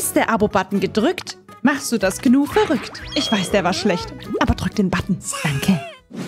Ist der Abo-Button gedrückt? Machst du das Gnu verrückt? Ich weiß, der war schlecht, aber drück den Button. Danke.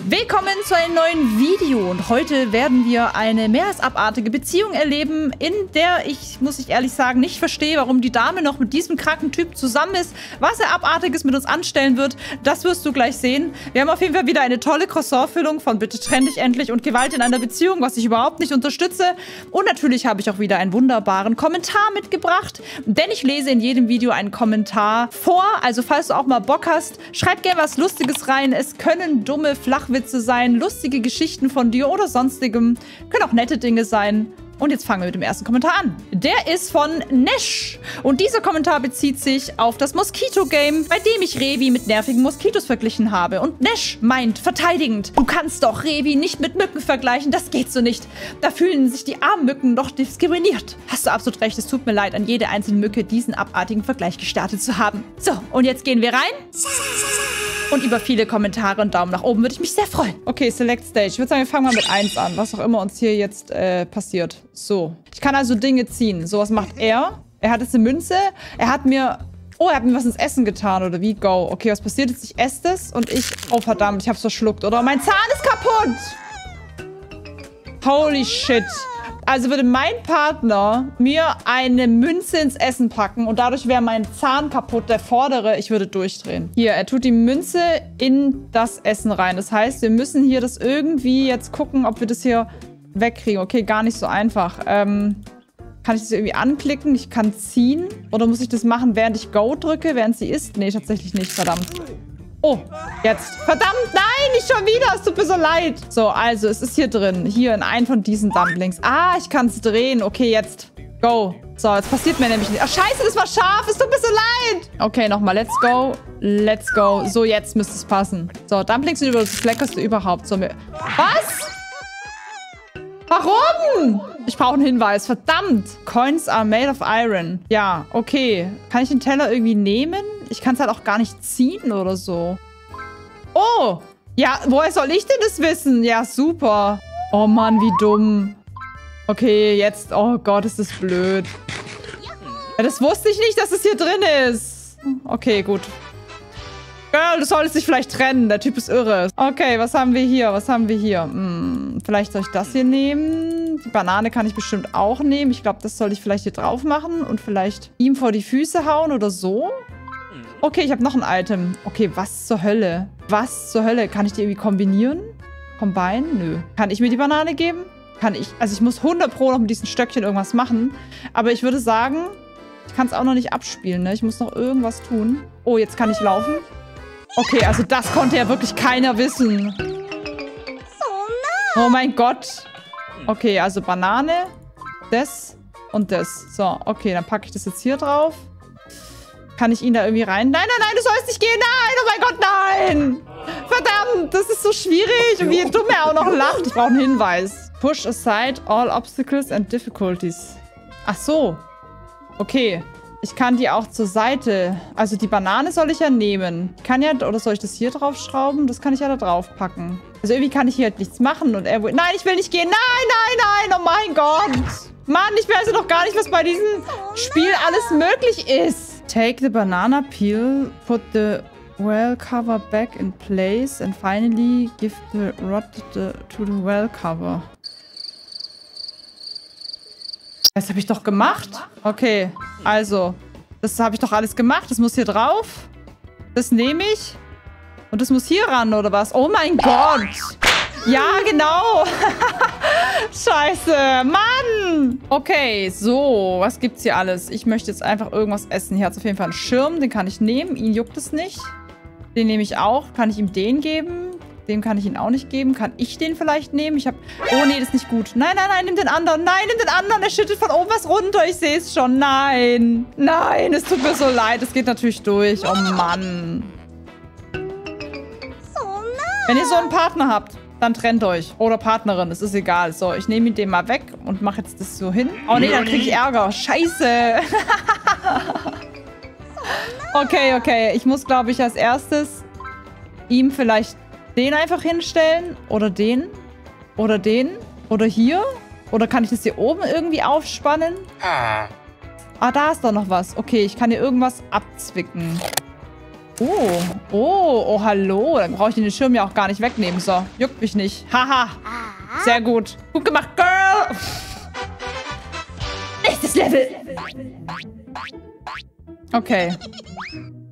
Willkommen zu einem neuen Video und heute werden wir eine mehr als abartige Beziehung erleben, in der ich, muss ich ehrlich sagen, nicht verstehe, warum die Dame noch mit diesem kranken Typ zusammen ist. Was er abartiges mit uns anstellen wird, das wirst du gleich sehen. Wir haben auf jeden Fall wieder eine tolle Croissant-Füllung von Bitte trenn dich endlich und Gewalt in einer Beziehung, was ich überhaupt nicht unterstütze. Und natürlich habe ich auch wieder einen wunderbaren Kommentar mitgebracht, denn ich lese in jedem Video einen Kommentar vor. Also falls du auch mal Bock hast, schreib gerne was Lustiges rein. Es können dumme Flaschen Flachwitze sein, lustige Geschichten von dir oder sonstigem. Können auch nette Dinge sein. Und jetzt fangen wir mit dem ersten Kommentar an. Der ist von Nesh. Und dieser Kommentar bezieht sich auf das Moskito-Game, bei dem ich Revi mit nervigen Moskitos verglichen habe. Und Nesh meint verteidigend, du kannst doch Revi nicht mit Mücken vergleichen, das geht so nicht. Da fühlen sich die armen Mücken doch diskriminiert. Hast du absolut recht, es tut mir leid, an jede einzelne Mücke diesen abartigen Vergleich gestartet zu haben. So, und jetzt gehen wir rein. Und über viele Kommentare und Daumen nach oben würde ich mich sehr freuen. Okay, Select Stage. Ich würde sagen, wir fangen mal mit 1 an, was auch immer uns hier jetzt äh, passiert. So. Ich kann also Dinge ziehen. So, was macht er? Er hat jetzt eine Münze. Er hat mir... Oh, er hat mir was ins Essen getan, oder wie? Go. Okay, was passiert jetzt? Ich esse das und ich... Oh, verdammt, ich hab's verschluckt, oder? Mein Zahn ist kaputt! Holy shit. Also würde mein Partner mir eine Münze ins Essen packen und dadurch wäre mein Zahn kaputt, der vordere, ich würde durchdrehen. Hier, er tut die Münze in das Essen rein. Das heißt, wir müssen hier das irgendwie jetzt gucken, ob wir das hier wegkriegen. Okay, gar nicht so einfach. Ähm, kann ich das irgendwie anklicken? Ich kann ziehen. Oder muss ich das machen, während ich Go drücke, während sie isst? Nee, tatsächlich nicht. Verdammt. Oh, jetzt. Verdammt, nein, nicht schon wieder. Es tut mir so leid. So, also, es ist hier drin. Hier in einem von diesen Dumplings. Ah, ich kann es drehen. Okay, jetzt. Go. So, jetzt passiert mir nämlich nicht. Ach, scheiße, das war scharf. Es tut mir so leid. Okay, nochmal. Let's go. Let's go. So, jetzt müsste es passen. So, Dumplings sind über das Leckerste überhaupt. So, was? Warum? Ich brauche einen Hinweis. Verdammt. Coins are made of iron. Ja, okay. Kann ich den Teller irgendwie nehmen? Ich kann es halt auch gar nicht ziehen oder so. Oh. Ja, woher soll ich denn das wissen? Ja, super. Oh Mann, wie dumm. Okay, jetzt. Oh Gott, ist das blöd. Ja, das wusste ich nicht, dass es hier drin ist. Okay, gut. Girl, du solltest dich vielleicht trennen. Der Typ ist irre. Okay, was haben wir hier? Was haben wir hier? Hm, vielleicht soll ich das hier nehmen. Die Banane kann ich bestimmt auch nehmen. Ich glaube, das soll ich vielleicht hier drauf machen und vielleicht ihm vor die Füße hauen oder so. Okay, ich habe noch ein Item. Okay, was zur Hölle? Was zur Hölle? Kann ich die irgendwie kombinieren? Combine? Nö. Kann ich mir die Banane geben? Kann ich. Also ich muss 100 Pro noch mit diesen Stöckchen irgendwas machen. Aber ich würde sagen, ich kann es auch noch nicht abspielen, ne? Ich muss noch irgendwas tun. Oh, jetzt kann ich laufen. Okay, also das konnte ja wirklich keiner wissen. Oh mein Gott. Okay, also Banane, das und das. So, okay, dann packe ich das jetzt hier drauf. Kann ich ihn da irgendwie rein? Nein, nein, nein, du sollst nicht gehen. Nein, oh mein Gott, nein. Verdammt, das ist so schwierig. Und wie dumm er auch noch lacht. Ich brauche einen Hinweis. Push aside all obstacles and difficulties. Ach so. Okay. Ich kann die auch zur Seite. Also die Banane soll ich ja nehmen. Ich kann ja, oder soll ich das hier drauf schrauben? Das kann ich ja da drauf packen. Also irgendwie kann ich hier halt nichts machen und er... Nein, ich will nicht gehen. Nein, nein, nein. Oh mein Gott. Mann, ich weiß ja noch gar nicht, was bei diesem Spiel alles möglich ist. Take the banana peel, put the well cover back in place and finally give the rod the, to the well cover. Das habe ich doch gemacht. Okay, also. Das habe ich doch alles gemacht. Das muss hier drauf. Das nehme ich. Und das muss hier ran, oder was? Oh mein Gott. Ja, genau. Scheiße. Mann. Okay, so. Was gibt's hier alles? Ich möchte jetzt einfach irgendwas essen. Hier hat es auf jeden Fall einen Schirm. Den kann ich nehmen. Ihn juckt es nicht. Den nehme ich auch. Kann ich ihm den geben? Dem kann ich ihn auch nicht geben. Kann ich den vielleicht nehmen? Ich habe... Oh, nee, das ist nicht gut. Nein, nein, nein, nimm den anderen. Nein, nimm den anderen. Er schüttet von oben was runter. Ich sehe es schon. Nein. Nein, es tut mir so leid. Es geht natürlich durch. Oh, Mann. Wenn ihr so einen Partner habt, dann trennt euch. Oder Partnerin, es ist egal. So, ich nehme ihn den mal weg und mache jetzt das so hin. Oh nee, dann kriege ich Ärger. Scheiße. okay, okay. Ich muss, glaube ich, als erstes ihm vielleicht den einfach hinstellen. Oder den. Oder den. Oder hier. Oder kann ich das hier oben irgendwie aufspannen? Ah. Ah, da ist doch noch was. Okay, ich kann hier irgendwas abzwicken. Oh, oh, oh, hallo. Dann brauche ich den Schirm ja auch gar nicht wegnehmen. So, juckt mich nicht. Haha. Sehr gut. Gut gemacht, Girl. Nächstes Level. Okay.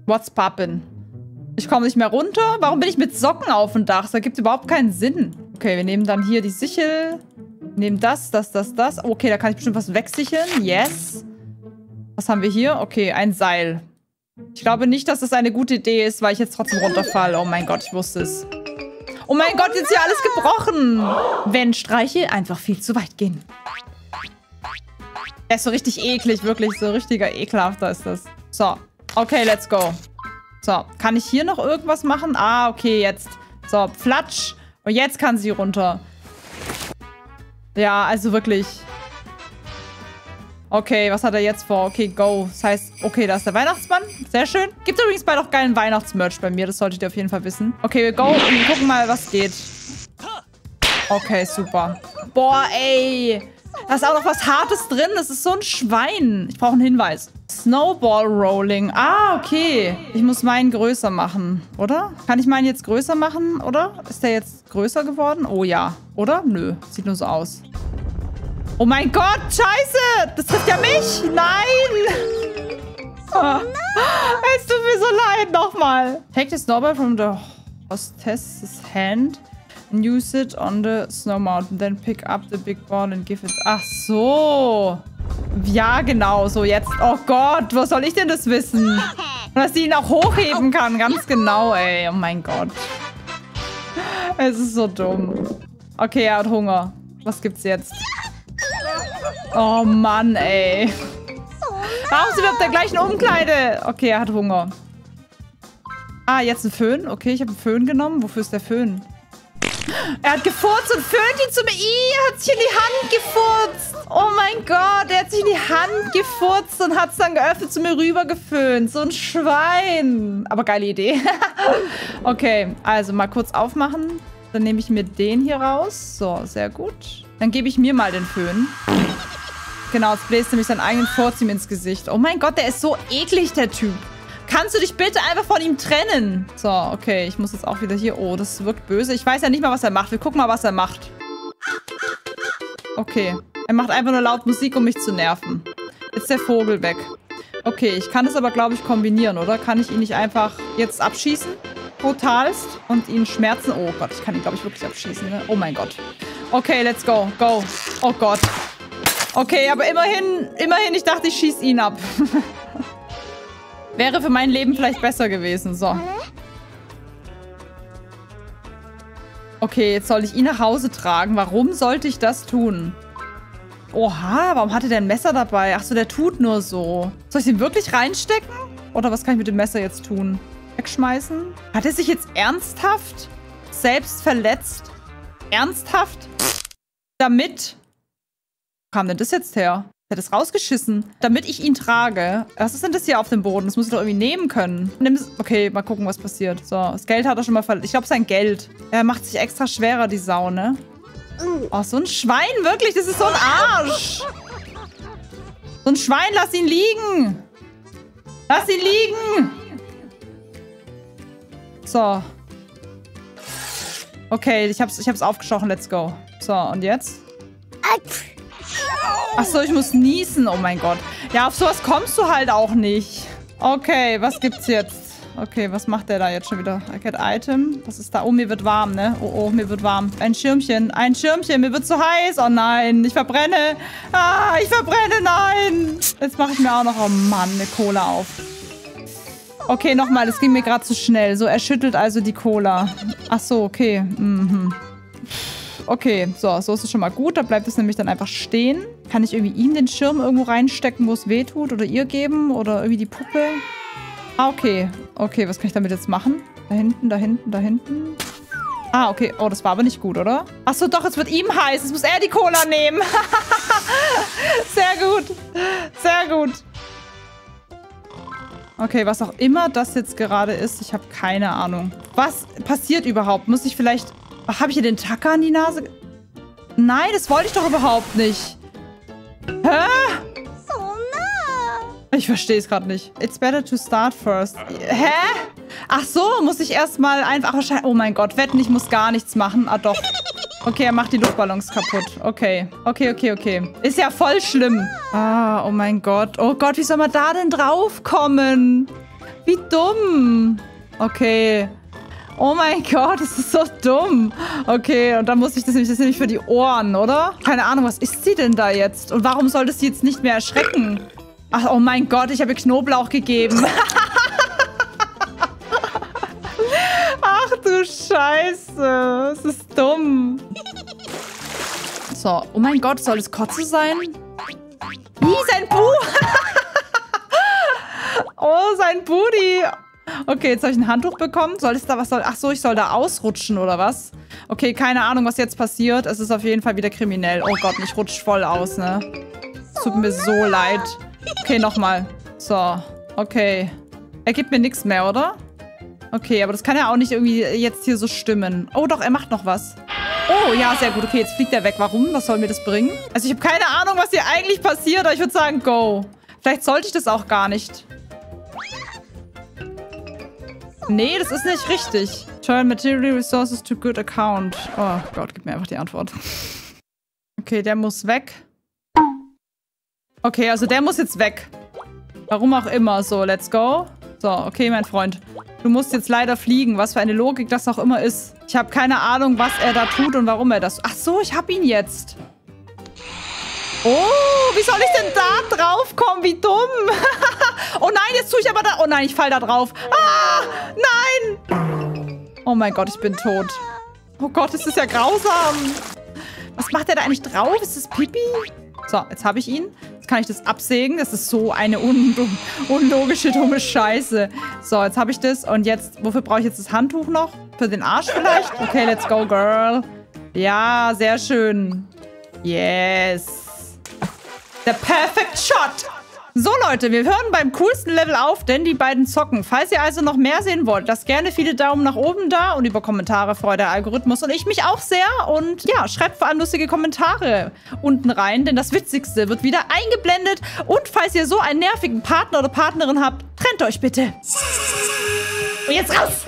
What's poppin'? Ich komme nicht mehr runter. Warum bin ich mit Socken auf dem Dach? Das gibt überhaupt keinen Sinn. Okay, wir nehmen dann hier die Sichel. Nehmen das, das, das, das. Okay, da kann ich bestimmt was wegsicheln. Yes. Was haben wir hier? Okay, ein Seil. Ich glaube nicht, dass das eine gute Idee ist, weil ich jetzt trotzdem runterfalle. Oh mein Gott, ich wusste es. Oh mein Gott, jetzt ist ja alles gebrochen. Wenn Streiche einfach viel zu weit gehen. Er ist so richtig eklig, wirklich. So richtiger ekelhafter ist das. So, okay, let's go. So, kann ich hier noch irgendwas machen? Ah, okay, jetzt. So, Flatsch. Und jetzt kann sie runter. Ja, also wirklich. Okay, was hat er jetzt vor? Okay, go. Das heißt, okay, da ist der Weihnachtsmann. Sehr schön. Gibt übrigens bald auch geilen Weihnachtsmerch bei mir. Das solltet ihr auf jeden Fall wissen. Okay, wir go und gucken mal, was geht. Okay, super. Boah, ey. Da ist auch noch was Hartes drin. Das ist so ein Schwein. Ich brauche einen Hinweis. Snowball Rolling. Ah, okay. Ich muss meinen größer machen, oder? Kann ich meinen jetzt größer machen, oder? Ist der jetzt größer geworden? Oh ja. Oder? Nö. Sieht nur so aus. Oh mein Gott, scheiße! Das trifft ja mich! Nein! Oh, es tut mir so leid, nochmal. Take the snowball from the hostess's hand and use it on the snow mountain. Then pick up the big ball and give it... Ach so. Ja, genau. So, jetzt... Oh Gott, was soll ich denn das wissen? Dass sie ihn auch hochheben kann. Ganz genau, ey. Oh mein Gott. Es ist so dumm. Okay, er hat Hunger. Was gibt's jetzt? Oh Mann, ey. Warum sind wir auf der gleichen Umkleide? Okay, er hat Hunger. Ah, jetzt ein Föhn. Okay, ich habe einen Föhn genommen. Wofür ist der Föhn? Er hat gefurzt und föhnt ihn zum... I, er hat sich in die Hand gefurzt. Oh mein Gott, er hat sich in die Hand gefurzt und hat es dann geöffnet zu mir rüber geföhnt. So ein Schwein. Aber geile Idee. okay, also mal kurz aufmachen. Dann nehme ich mir den hier raus. So, sehr gut. Dann gebe ich mir mal den Föhn. Genau, jetzt bläst nämlich seinen eigenen ihm ins Gesicht. Oh mein Gott, der ist so eklig, der Typ. Kannst du dich bitte einfach von ihm trennen? So, okay, ich muss jetzt auch wieder hier... Oh, das wirkt böse. Ich weiß ja nicht mal, was er macht. Wir gucken mal, was er macht. Okay. Er macht einfach nur laut Musik, um mich zu nerven. Jetzt ist der Vogel weg. Okay, ich kann das aber, glaube ich, kombinieren, oder? Kann ich ihn nicht einfach jetzt abschießen? Brutalst. Und ihn schmerzen. Oh Gott, ich kann ihn, glaube ich, wirklich abschießen, ne? Oh mein Gott. Okay, let's go. Go. Oh Gott. Okay, aber immerhin, immerhin, ich dachte, ich schieße ihn ab. Wäre für mein Leben vielleicht besser gewesen. So. Okay, jetzt soll ich ihn nach Hause tragen. Warum sollte ich das tun? Oha, warum hatte der ein Messer dabei? Achso, der tut nur so. Soll ich ihn wirklich reinstecken? Oder was kann ich mit dem Messer jetzt tun? Wegschmeißen? Hat er sich jetzt ernsthaft selbst verletzt? Ernsthaft? Damit kam denn das jetzt her? Er hat es rausgeschissen, damit ich ihn trage. Was ist denn das hier auf dem Boden? Das muss ich doch irgendwie nehmen können. Okay, mal gucken, was passiert. So, das Geld hat er schon mal verletzt. Ich glaube, sein Geld. Er macht sich extra schwerer, die Sau, ne? Oh, so ein Schwein, wirklich. Das ist so ein Arsch. So ein Schwein, lass ihn liegen. Lass ihn liegen. So. Okay, ich hab's, ich hab's aufgestochen. Let's go. So, und jetzt? Achso, ich muss niesen. Oh mein Gott. Ja, auf sowas kommst du halt auch nicht. Okay, was gibt's jetzt? Okay, was macht der da jetzt schon wieder? I get Item. Was ist da? Oh, mir wird warm, ne? Oh, oh, mir wird warm. Ein Schirmchen. Ein Schirmchen. Mir wird zu heiß. Oh nein, ich verbrenne. Ah, ich verbrenne. Nein. Jetzt mache ich mir auch noch, oh Mann, eine Cola auf. Okay, nochmal. Das ging mir gerade zu schnell. So, er schüttelt also die Cola. Ach so, okay. Mhm. Okay, so, so ist es schon mal gut. Da bleibt es nämlich dann einfach stehen. Kann ich irgendwie ihm den Schirm irgendwo reinstecken, wo es weh tut? Oder ihr geben? Oder irgendwie die Puppe? Ah, okay. Okay, was kann ich damit jetzt machen? Da hinten, da hinten, da hinten. Ah, okay. Oh, das war aber nicht gut, oder? Achso, doch, es wird ihm heiß. Jetzt muss er die Cola nehmen. Sehr gut. Sehr gut. Okay, was auch immer das jetzt gerade ist, ich habe keine Ahnung. Was passiert überhaupt? Muss ich vielleicht habe ich hier den Tacker an die Nase? Nein, das wollte ich doch überhaupt nicht. Hä? Ich verstehe es gerade nicht. It's better to start first. Hä? Ach so, muss ich erstmal einfach wahrscheinlich... Oh mein Gott, wetten, ich muss gar nichts machen. Ah, doch. Okay, er macht die Luftballons kaputt. Okay. Okay, okay, okay. Ist ja voll schlimm. Ah, oh mein Gott. Oh Gott, wie soll man da denn draufkommen? Wie dumm. Okay. Oh mein Gott, das ist so dumm. Okay, und dann muss ich das nämlich, das nämlich für die Ohren, oder? Keine Ahnung, was ist sie denn da jetzt? Und warum soll das sie jetzt nicht mehr erschrecken? Ach, oh mein Gott, ich habe ihr Knoblauch gegeben. Ach du Scheiße. Es ist dumm. So, oh mein Gott, soll es Kotze sein? Wie, sein Bu? oh, sein Booty. Okay, jetzt habe ich ein Handtuch bekommen. Soll es da was soll. Ach so, ich soll da ausrutschen oder was? Okay, keine Ahnung, was jetzt passiert. Es ist auf jeden Fall wieder kriminell. Oh Gott, ich rutsche voll aus, ne? Es tut mir so leid. Okay, nochmal. So, okay. Er gibt mir nichts mehr, oder? Okay, aber das kann ja auch nicht irgendwie jetzt hier so stimmen. Oh doch, er macht noch was. Oh, ja, sehr gut. Okay, jetzt fliegt er weg. Warum? Was soll mir das bringen? Also ich habe keine Ahnung, was hier eigentlich passiert, aber ich würde sagen, go. Vielleicht sollte ich das auch gar nicht. Nee, das ist nicht richtig. Turn Material Resources to good account. Oh Gott, gib mir einfach die Antwort. Okay, der muss weg. Okay, also der muss jetzt weg. Warum auch immer. So, let's go. So, okay, mein Freund. Du musst jetzt leider fliegen, was für eine Logik das auch immer ist. Ich habe keine Ahnung, was er da tut und warum er das... Ach so, ich habe ihn jetzt. Oh, wie soll ich denn da drauf kommen? Wie dumm. nein, jetzt tue ich aber da... Oh nein, ich fall da drauf. Ah, nein. Oh mein Gott, ich bin tot. Oh Gott, das ist ja grausam. Was macht er da eigentlich drauf? Ist das Pipi? So, jetzt habe ich ihn. Jetzt kann ich das absägen. Das ist so eine un unlogische, dumme Scheiße. So, jetzt habe ich das. Und jetzt, wofür brauche ich jetzt das Handtuch noch? Für den Arsch vielleicht? Okay, let's go, girl. Ja, sehr schön. Yes. Der Perfect Shot. So Leute, wir hören beim coolsten Level auf, denn die beiden zocken. Falls ihr also noch mehr sehen wollt, lasst gerne viele Daumen nach oben da und über Kommentare freut der Algorithmus und ich mich auch sehr. Und ja, schreibt vor allem lustige Kommentare unten rein, denn das Witzigste wird wieder eingeblendet. Und falls ihr so einen nervigen Partner oder Partnerin habt, trennt euch bitte. Und jetzt raus!